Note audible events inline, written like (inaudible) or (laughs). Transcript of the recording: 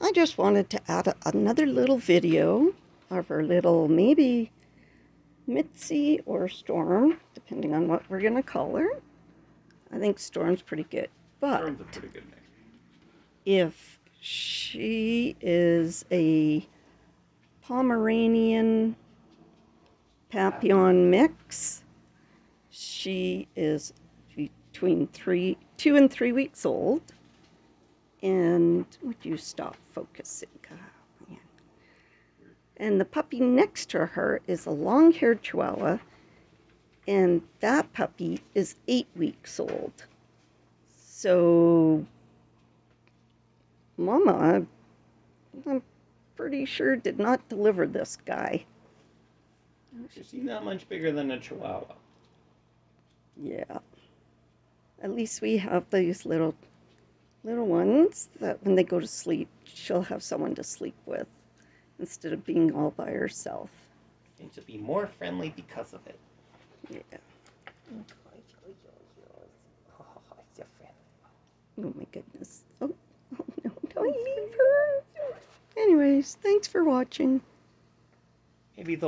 I just wanted to add a, another little video of our little maybe Mitzi or Storm, depending on what we're going to call her. I think Storm's pretty good. But Storm's a pretty good name. if she is a Pomeranian Papillon mix, she is between three, two and three weeks old. And would you stop focusing? Oh. And the puppy next to her is a long haired Chihuahua, and that puppy is eight weeks old. So, Mama, I'm pretty sure, did not deliver this guy. She's not much bigger than a Chihuahua. Yeah. At least we have these little little ones that when they go to sleep, she'll have someone to sleep with instead of being all by herself. And she'll be more friendly because of it. Yeah. (laughs) Oh, my goodness. Oh, (laughs) oh no, don't leave her. Anyways, thanks for watching. Maybe they'll